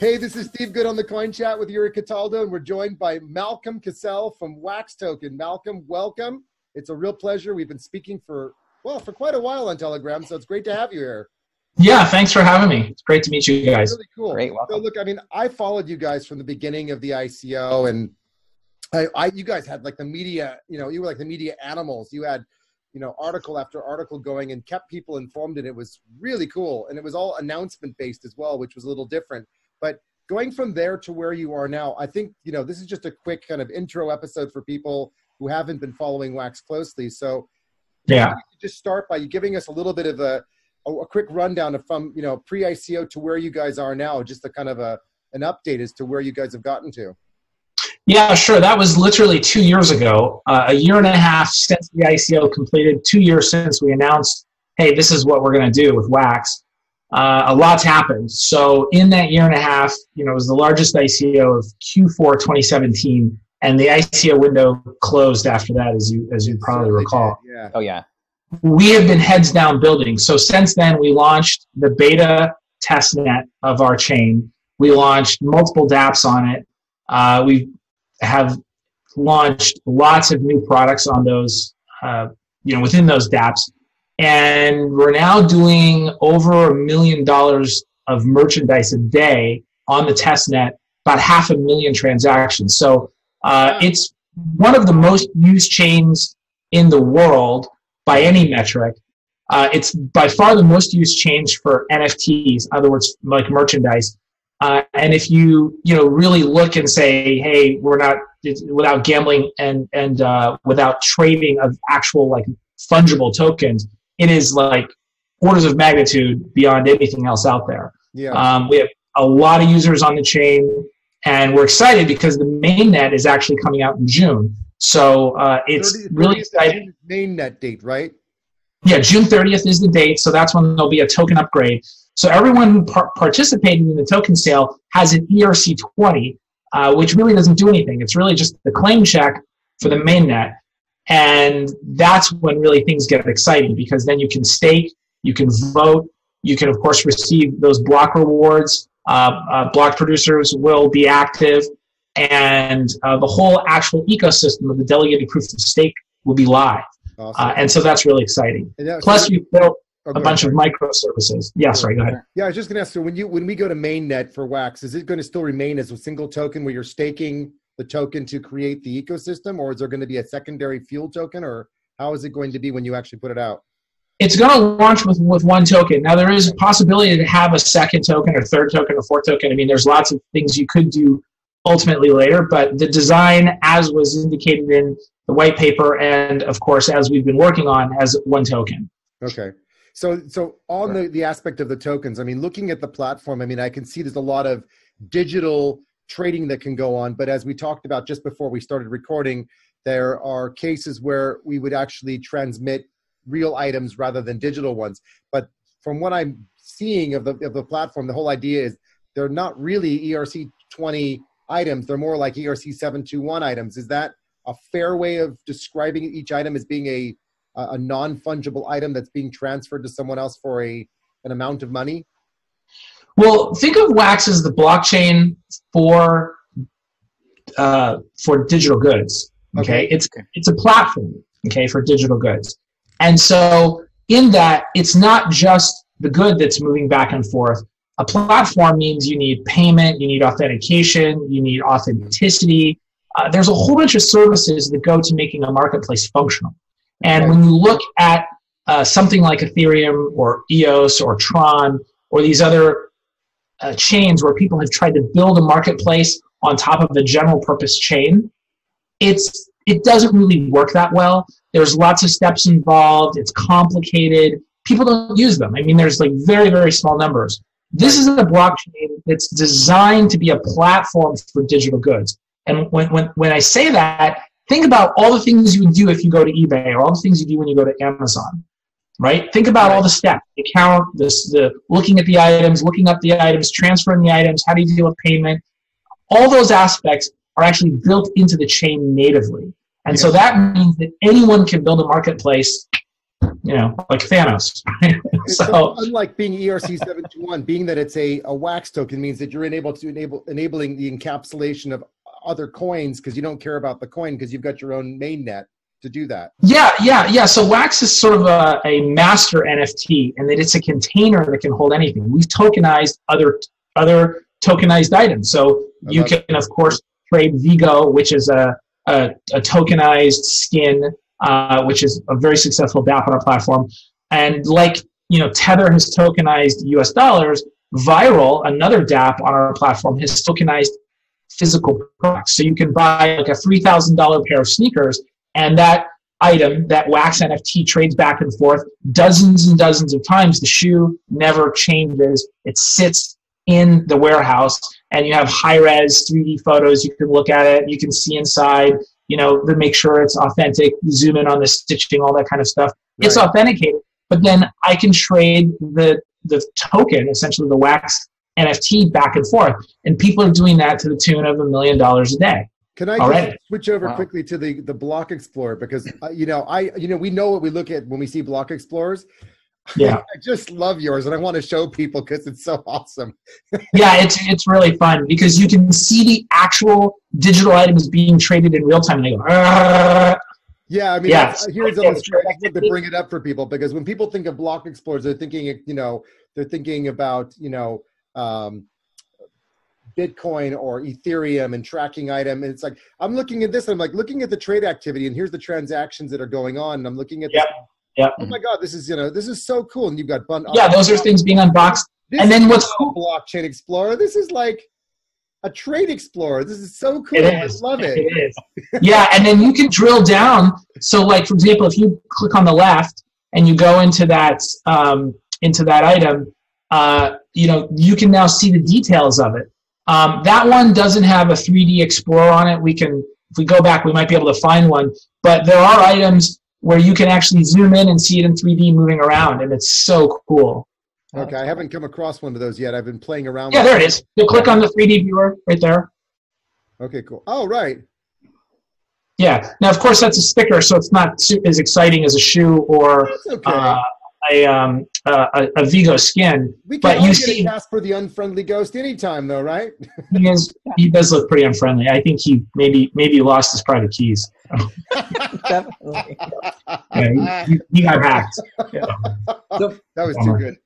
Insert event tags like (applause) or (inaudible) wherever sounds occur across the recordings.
Hey, this is Steve Good on the Coin Chat with Yuri Cataldo, and we're joined by Malcolm CasSelle from Wax Token. Malcolm, welcome. It's a real pleasure. We've been speaking for, well, for quite a while on Telegram, so it's great to have you here. Yeah, thanks for having me. It's great to meet you guys. Really cool. Great, welcome. So, look, I mean, I followed you guys from the beginning of the ICO, and I, I, you guys had like the media, you know, you were like the media animals. You had, you know, article after article going and kept people informed, and it was really cool. And it was all announcement based as well, which was a little different. But going from there to where you are now, I think, you know, this is just a quick kind of intro episode for people who haven't been following Wax closely. So, Yeah. just start by giving us a little bit of a, a, a quick rundown of from, you know, pre ICO to where you guys are now, just a kind of a, an update as to where you guys have gotten to. Yeah, sure. That was literally two years ago. Uh, a year and a half since the ICO completed, two years since we announced, hey, this is what we're going to do with Wax. Uh, a lot's happened. So in that year and a half, you know, it was the largest ICO of Q4 2017, and the ICO window closed after that, as you as you probably Certainly recall. did, Yeah. Oh yeah. we have been heads down building. So since then, we launched the beta test net of our chain. We launched multiple dApps on it. Uh, we have launched lots of new products on those, uh, you know, within those dApps. And we're now doing over a million dollars of merchandise a day on the test net, about half a million transactions. So uh, it's one of the most used chains in the world by any metric. Uh, it's by far the most used chain for NFTs, in other words, like merchandise. Uh, and if you you know really look and say, hey, we're not without gambling and and uh, without trading of actual like fungible tokens, it is like orders of magnitude beyond anything else out there. Yeah. Um, we have a lot of users on the chain, and we're excited because the mainnet is actually coming out in June. So uh, it's 30 really 30th exciting. Main net date, right? Yeah, June 30th is the date, so that's when there'll be a token upgrade. So everyone par- participating in the token sale has an ERC20, uh, which really doesn't do anything. It's really just the claim check for the mainnet. And that's when really things get exciting because then you can stake, you can vote, you can, of course, receive those block rewards. Uh, uh, block producers will be active, and uh, the whole actual ecosystem of the delegated proof of stake will be live. Awesome. Uh, and so that's really exciting. That- Plus, we built Oh, a bunch ahead, of microservices. Yeah, sorry, go ahead. Yeah, I was just gonna ask. So when you when we go to mainnet for Wax, is it going to still remain as a single token where you're staking the token to create the ecosystem, or is there going to be a secondary fuel token, or how is it going to be when you actually put it out? It's going to launch with, with one token. Now, there is a possibility to have a second token or third token or fourth token. I mean, there's lots of things you could do ultimately later, but the design, as was indicated in the white paper, and of course, as we've been working on, as one token. Okay. So so on the, the aspect of the tokens, I mean, looking at the platform, I mean, I can see there's a lot of digital trading that can go on, but as we talked about just before we started recording, there are cases where we would actually transmit real items rather than digital ones. But from what I'm seeing of the of the platform, the whole idea is they're not really ERC 20 items, they're more like ERC 721 items. Is that a fair way of describing each item as being a a a non-fungible item that's being transferred to someone else for a an amount of money Well, think of Wax as the blockchain for uh, for digital goods. Okay, Okay. it's it's a platform. Okay, for digital goods, and so in that, it's not just the good that's moving back and forth. A platform means you need payment, you need authentication, you need authenticity. Uh, there's a whole bunch of services that go to making a marketplace functional. And when you look at uh, something like Ethereum or EOS or Tron or these other uh, chains where people have tried to build a marketplace on top of the general purpose chain, it's it doesn't really work that well. There's lots of steps involved. It's complicated. People don't use them. I mean, there's like very very small numbers. This is a blockchain that's designed to be a platform for digital goods. And when, when, when I say that, think about all the things you would do if you go to eBay or all the things you do when you go to Amazon, right? Think about all the steps, the count, this, the looking at the items, looking up the items, transferring the items, how do you deal with payment? All those aspects are actually built into the chain natively. And so that means that anyone can build a marketplace you know, like Thanos. (laughs) so, so, unlike being ERC seven two one, being that it's a, a wax token means that you're able to enable enabling the encapsulation of other coins because you don't care about the coin because you've got your own main net to do that. Yeah, yeah, yeah. So Wax is sort of a, a master NFT, and that it's a container that can hold anything. We've tokenized other other tokenized items. So you can, of course, trade VGO, which is a a, a tokenized skin, uh, which is a very successful DApp on our platform. And like you know, Tether has tokenized U.S. dollars. Viral, another DApp on our platform, has tokenized physical products. So you can buy like a three thousand dollar pair of sneakers and that item, that wax NFT trades back and forth dozens and dozens of times. The shoe never changes. It sits in the warehouse and you have high res 3D photos. You can look at it. You can see inside, you know, to make sure it's authentic, zoom in on the stitching, all that kind of stuff. Right. It's authenticated. But then I can trade the, the token, essentially the wax NFT back and forth. And people are doing that to the tune of a million dollars a day. Can I right. switch over wow. quickly to the the block explorer because uh, you know I you know we know what we look at when we see block explorers. (laughs) Yeah, I just love yours, and I want to show people because it's so awesome. (laughs) yeah, it's it's really fun because you can see the actual digital items being traded in real time, and they go. Argh! Yeah, I mean, yeah. here's on the screen. To bring it up for people because when people think of block explorers, they're thinking, you know, they're thinking about, you know, um, Bitcoin or Ethereum and tracking item. And it's like, I'm looking at this, I'm like looking at the trade activity and here's the transactions that are going on. And I'm looking at yep. this. Yep. Oh my God, this is, you know, this is so cool. And you've got bun. Yeah, those are things being unboxed. This and then what's cool? Blockchain Explorer. This is like a trade explorer. This is so cool. I love it. It is. yeah, and then you can drill down. So, like for example, if you click on the left and you go into that um, into that item, uh, you know you can now see the details of it. Um, that one doesn't have a 3D Explorer on it. We can, if we go back, we might be able to find one. But there are items where you can actually zoom in and see it in 3D moving around, and it's so cool. Okay, I haven't come across one of those yet. I've been playing around. Yeah, there it is. You click on the 3D viewer right there. Okay, cool. Oh, right. Yeah. Now, of course, that's a sticker, so it's not as exciting as a shoe or okay. uh, a, um, a, a VGO skin. We can but you see Casper the unfriendly ghost anytime, though, right? (laughs) he is. He does look pretty unfriendly. I think he maybe maybe lost his private keys. (laughs) Definitely. yeah, he, he, got hacked. Yeah. (laughs) So, that was too good.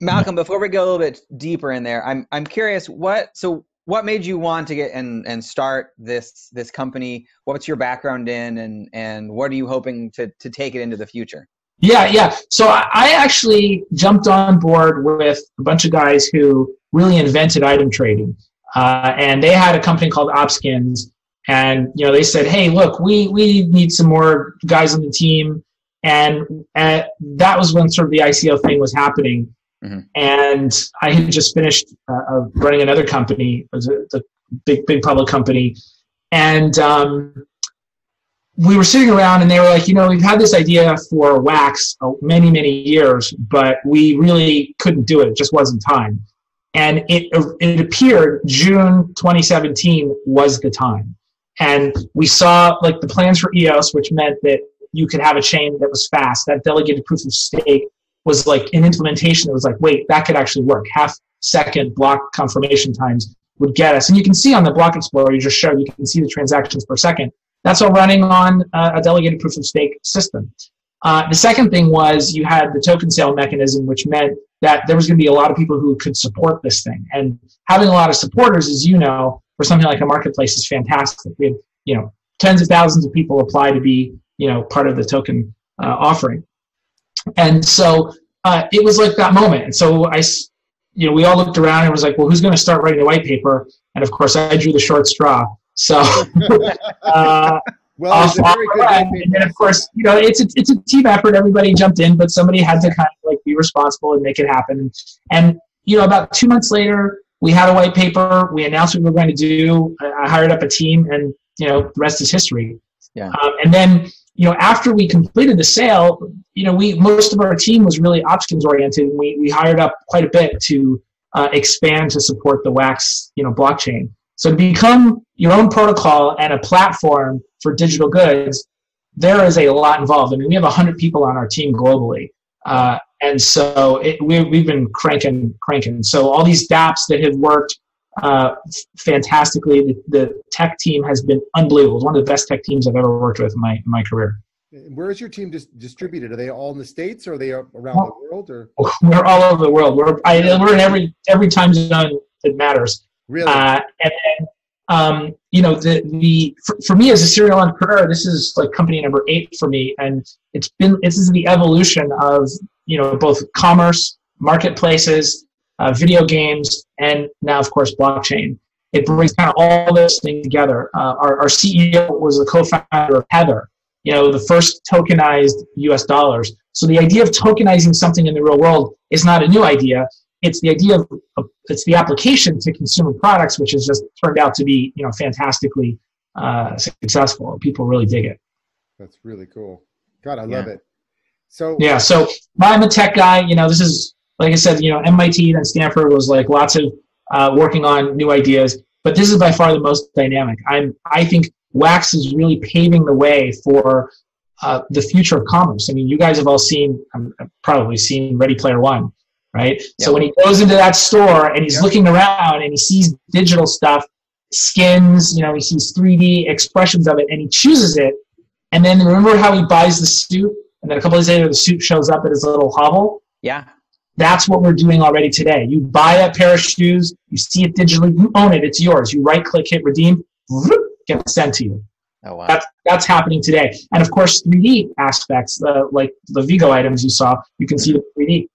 Malcolm, before we go a little bit deeper in there, I'm I'm curious what so what made you want to get and and start this this company? What's your background in and and what are you hoping to to take it into the future? Yeah, yeah. So I actually jumped on board with a bunch of guys who really invented item trading, uh, and they had a company called Opskins, and you know they said, "Hey, look, we we need some more guys on the team," and uh, that was when sort of the ICO thing was happening. Mm-hmm. And I had just finished uh, running another company, it was a, a, big big public company, and um, we were sitting around and they were like, you know, we've had this idea for wax many, many years, but we really couldn't do it. It just wasn't time. And it, it appeared June 2017 was the time. And we saw like the plans for EOS, which meant that you could have a chain that was fast. That delegated proof of stake was like an implementation that was like, wait, that could actually work. Half second block confirmation times would get us. And you can see on the block explorer you just showed, you can see the transactions per second. That's all running on a delegated proof of stake system. Uh, the second thing was you had the token sale mechanism, which meant that there was going to be a lot of people who could support this thing. And having a lot of supporters, as you know, for something like a marketplace is fantastic. We had, you know, tens of thousands of people apply to be, you know, part of the token uh, offering. And so uh, it was like that moment. And so I, you know, we all looked around and was like, well, who's going to start writing the white paper? And of course, I drew the short straw. So, (laughs) uh, well, off, off and then of course, you know, it's a, it's a team effort. Everybody jumped in, but somebody had to kind of like be responsible and make it happen. And you know, about two months later, we had a white paper. We announced what we were going to do. I hired up a team, and you know, the rest is history. Yeah. Um, and then you know, after we completed the sale, you know, we most of our team was really options oriented. And we we hired up quite a bit to uh, expand to support the Wax, you know, blockchain. So to become your own protocol and a platform for digital goods, there is a lot involved. I mean, we have 100 people on our team globally. Uh, and so it, we, we've been cranking, cranking. So all these dApps that have worked uh, fantastically, the, the, tech team has been unbelievable. It's one of the best tech teams I've ever worked with in my, in my career. Where is your team dis- distributed? Are they all in the states, or are they around the world? Or (laughs) we're all over the world. We're I, we're in every every time zone that matters. Really? Uh, and, then, um, you know, the the for, for, me as a serial entrepreneur, this is like company number eight for me, and it's been this is the evolution of you know both commerce, marketplaces, uh, video games, and now of course blockchain. It brings kind of all this thing together. Uh, our, our CEO was the co-founder of Tether, you know, the first tokenized US dollars. So the idea of tokenizing something in the real world is not a new idea. It's the idea of, of it's the application to consumer products, which has just turned out to be, you know, fantastically uh, successful. People really dig it. That's really cool. God, I love it. So yeah, so I'm a tech guy. You know, this is like I said. You know, MIT and Stanford was like lots of uh, working on new ideas, but this is by far the most dynamic. I'm I think Wax is really paving the way for uh, the future of commerce. I mean, you guys have all seen, um, probably seen Ready Player One, right? Yep. So when he goes into that store and he's yep. looking around and he sees digital stuff, skins, you know, he sees 3D expressions of it and he chooses it. And then remember how he buys the suit and then a couple days later the suit shows up at his little hovel? Yeah. That's what we're doing already today. You buy that pair of shoes, you see it digitally, you own it, it's yours. You right click, hit redeem, gets sent to you. Oh, wow. That's, that's happening today. And of course, 3D aspects, uh, like the VGO items you saw, you can see the 3D.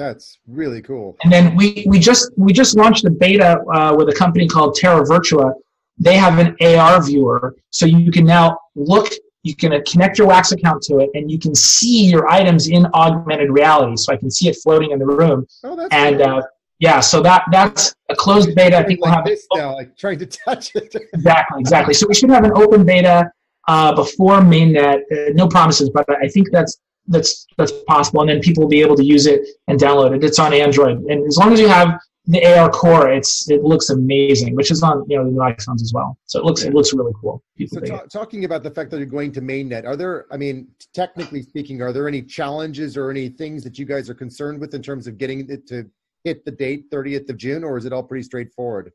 That's really cool. And then we, we just we just launched a beta uh, with a company called Terra Virtua. They have an AR viewer, so you can now look. You can connect your Wax account to it, and you can see your items in augmented reality. So I can see it floating in the room. Oh, that's and cool. uh, yeah, so that that's a closed beta. I think we'll have this now, like trying to touch it. (laughs) exactly, exactly. So we should have an open beta uh, before mainnet. Uh, no promises, but I think that's that's that's possible, and then people will be able to use it and download it. It's on Android, and as long as you have the AR core, it's it looks amazing, which is on you know the new iPhones as well. So it looks yeah. it looks really cool. People so talking about the fact that you're going to mainnet, are there? I mean, technically speaking, are there any challenges or any things that you guys are concerned with in terms of getting it to hit the date 30th of June, or is it all pretty straightforward?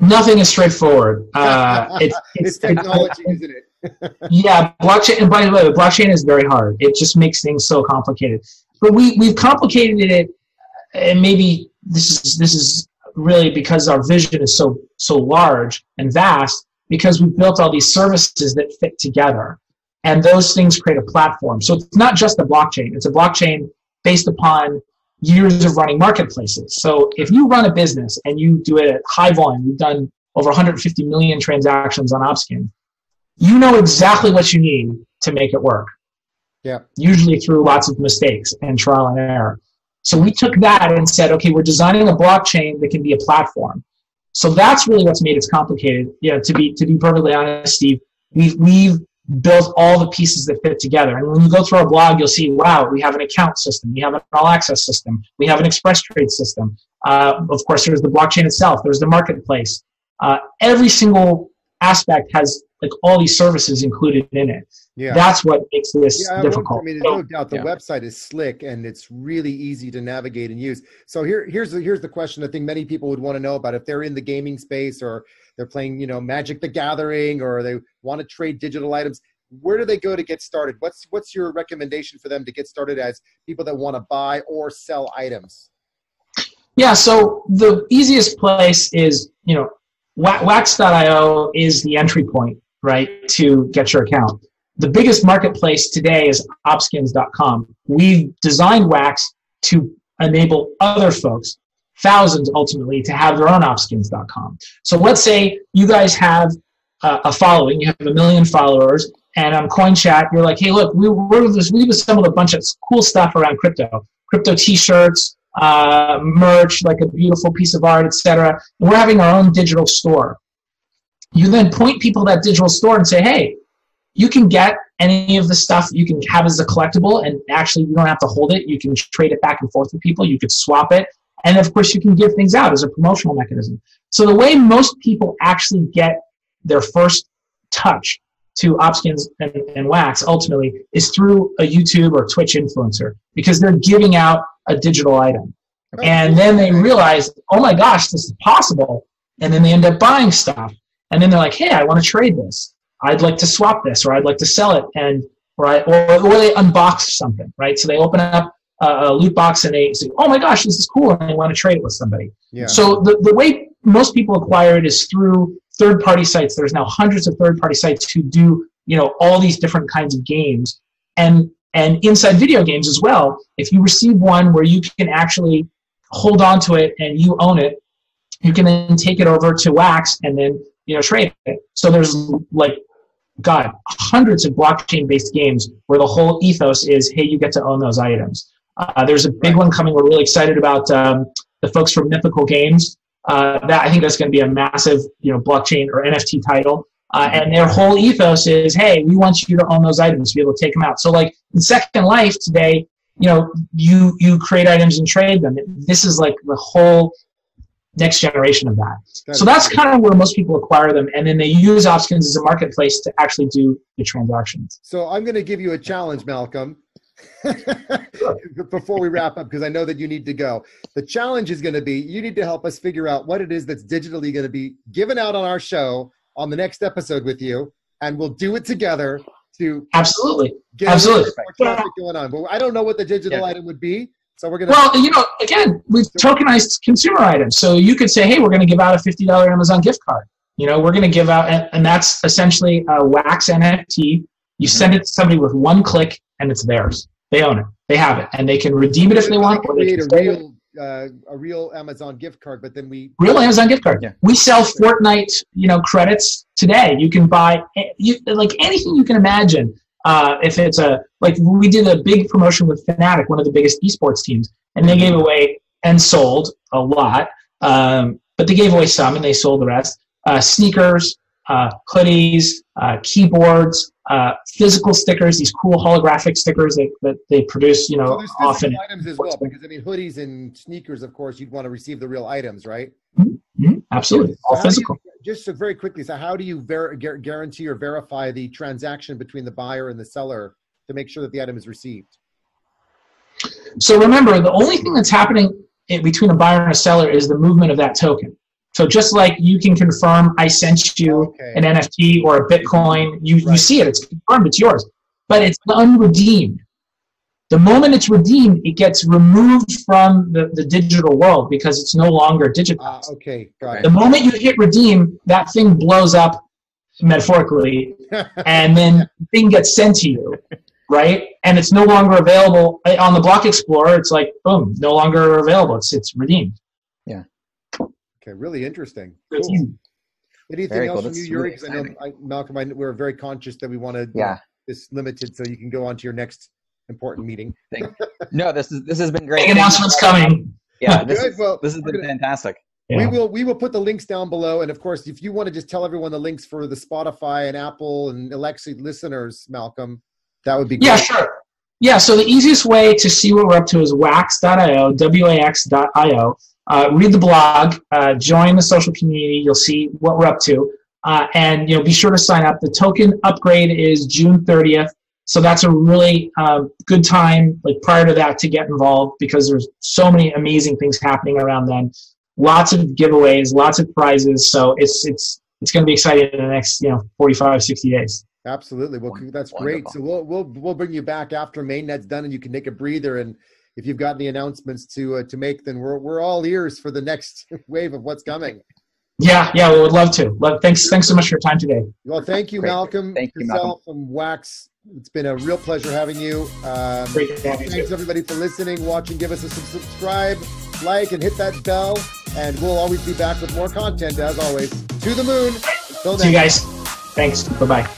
Nothing is straightforward. Uh, (laughs) it's, it's, it's, technology, isn't it? Yeah, blockchain. And by the way, blockchain is very hard. It just makes things so complicated. But we we've complicated it, and maybe this is this is really because our vision is so so large and vast. Because we've built all these services that fit together, and those things create a platform. So it's not just a blockchain. It's a blockchain based upon years of running marketplaces. So if you run a business and you do it at high volume, you've done over 150 million transactions on Opskin, you know exactly what you need to make it work. Yeah. Usually through lots of mistakes and trial and error. So we took that and said, okay, we're designing a blockchain that can be a platform. So that's really what's made it complicated. Yeah, to be to be perfectly honest, Steve, we've we've build all the pieces that fit together. And when you go through our blog, you'll see, wow, we have an account system, we have an all access system, we have an express trade system. Uh, of course, there's the blockchain itself, there's the marketplace. Uh, every single aspect has like all these services included in it. Yeah. That's what makes this yeah, difficult. I mean, there's no doubt the yeah. website is slick and it's really easy to navigate and use. So here, here's the, here's the question I think many people would want to know about if they're in the gaming space or they're playing, you know, Magic the Gathering or they want to trade digital items. Where do they go to get started? What's what's your recommendation for them to get started as people that want to buy or sell items? Yeah, so the easiest place is, you know, wax.io is the entry point, right, to get your account. The biggest marketplace today is opskins.com. We've designed Wax to enable other folks, thousands ultimately, to have their own opskins.com. So let's say you guys have a following, you have a million followers, and on CoinChat, you're like, hey, look, we, we've assembled a bunch of cool stuff around crypto, crypto t-shirts, uh, merch, like a beautiful piece of art, etc. We're having our own digital store. You then point people that digital store and say, hey, you can get any of the stuff you can have as a collectible, and actually you don't have to hold it. You can trade it back and forth with people. You could swap it. And of course, you can give things out as a promotional mechanism. So the way most people actually get their first touch to Opskins and, and Wax ultimately is through a YouTube or Twitch influencer because they're giving out a digital item. And then they realize, oh my gosh, this is possible. And then they end up buying stuff. And then they're like, hey, I want to trade this. I'd like to swap this or I'd like to sell it. And right, or, or they unbox something, right? So they open up a loot box and they say, oh my gosh, this is cool. And they want to trade it with somebody. Yeah. So the, the way most people acquire it is through third party sites. There's now hundreds of third party sites who do, you know, all these different kinds of games. And and inside video games as well, if you receive one where you can actually hold on to it and you own it, you can then take it over to Wax and then, you know, trade it. So there's like God, hundreds of blockchain based games where the whole ethos is, hey, you get to own those items. Uh, there's a big one coming. We're really excited about um, the folks from Mythical Games. Uh, that I think that's going to be a massive, you know, blockchain or NFT title. Uh, and their whole ethos is, hey, we want you to own those items, to be able to take them out. So, like in Second Life today, you know, you you create items and trade them. This is like the whole next generation of that. That's so that's kind of where most people acquire them, and then they use Opskins as a marketplace to actually do the transactions. So I'm going to give you a challenge, Malcolm. (laughs) Before we wrap up, because I know that you need to go. The challenge is going to be you need to help us figure out what it is that's digitally going to be given out on our show on the next episode with you, and we'll do it together to absolutely, absolutely going on. But I don't know what the digital yeah. item would be. So we're gonna. Well, you know, again, we've tokenized consumer items, so you could say, "Hey, we're going to give out a fifty dollar Amazon gift card." You know, we're going to give out, and that's essentially a wax NFT. You mm-hmm. send it to somebody with one click, and it's theirs. They own it. They have it, and they can redeem it if they want. Or they can a real, uh, a real Amazon gift card, but then we real Amazon gift card. Yeah. We sell Fortnite, you know, credits today. You can buy you, like anything you can imagine. Uh, if it's a like we did a big promotion with Fnatic, one of the biggest esports teams, and they gave away and sold a lot, um, but they gave away some and they sold the rest. Uh, sneakers, uh, hoodies, uh, keyboards, uh, physical stickers, these cool holographic stickers that, that they produce, you know, so often. items as well, because I mean, hoodies and sneakers, of course, you'd want to receive the real items, right? Mm-hmm. Absolutely, so all physical. You, just so very quickly, so how do you ver- guarantee or verify the transaction between the buyer and the seller to make sure that the item is received? So remember, the only thing that's happening between a buyer and a seller is the movement of that token. So just like you can confirm I sent you okay. an NFT or a Bitcoin, you, right. you see it, it's confirmed, it's yours. But it's unredeemed. The moment it's redeemed, it gets removed from the, the digital world because it's no longer digitized. Uh, okay, got it. The moment you hit redeem, that thing blows up metaphorically, (laughs) and then the thing gets sent to you, right? And it's no longer available on the Block Explorer. It's like boom, no longer available. It's it's redeemed. Yeah. Okay, really interesting. Cool. Anything very else cool. from you, Yuri? Because really I know I, Malcolm, I, we're very conscious that we want to yeah. this limited so you can go on to your next important meeting. (laughs) no, this is this has been great. Big announcements coming. Yeah, this, Good. Is, well, this has been gonna, fantastic. Yeah. We will we will put the links down below, and of course, if you want to just tell everyone the links for the Spotify and Apple and Alexa listeners, Malcolm, that would be great. Yeah, sure. Yeah, so the easiest way to see what we're up to is wax.io, W-A-X.io. Uh, read the blog, uh, join the social community. You'll see what we're up to. Uh, and you know, be sure to sign up. The token upgrade is June 30th. So that's a really uh, good time, like prior to that, to get involved because there's so many amazing things happening around then. Lots of giveaways, lots of prizes. So it's it's it's going to be exciting in the next you know 45, 60 days. Absolutely. Well, that's Wonderful. great. So we'll we'll we'll bring you back after mainnet's done, and you can take a breather. And if you've got any announcements to uh, to make, then we're we're all ears for the next (laughs) wave of what's coming. Yeah, yeah, we would love to. Thanks, thanks so much for your time today. Well, thank you, Great. Malcolm. Thank you, Malcolm. From Wax, it's been a real pleasure having you. Um, Great thanks everybody for listening, watching. Give us a subscribe, like, and hit that bell. And we'll always be back with more content as always. To the moon. Until See you guys. Thanks. Bye bye.